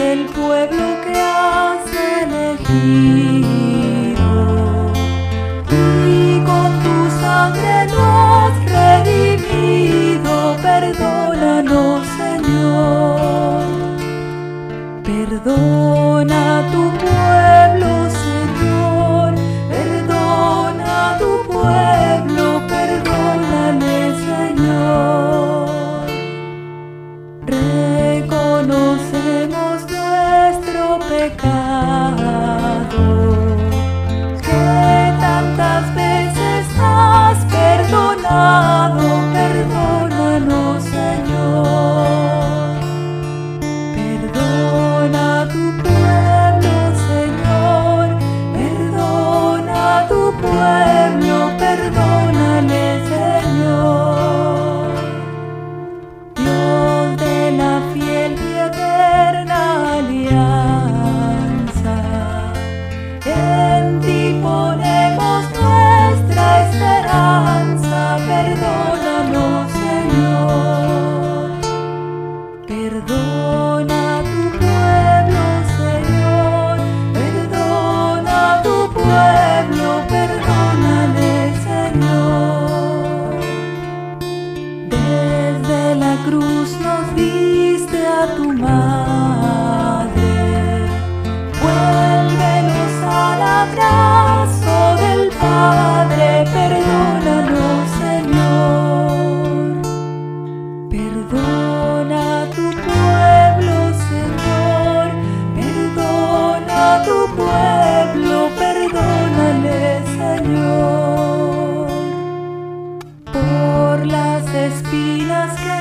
el pueblo que has elegido. no espinas que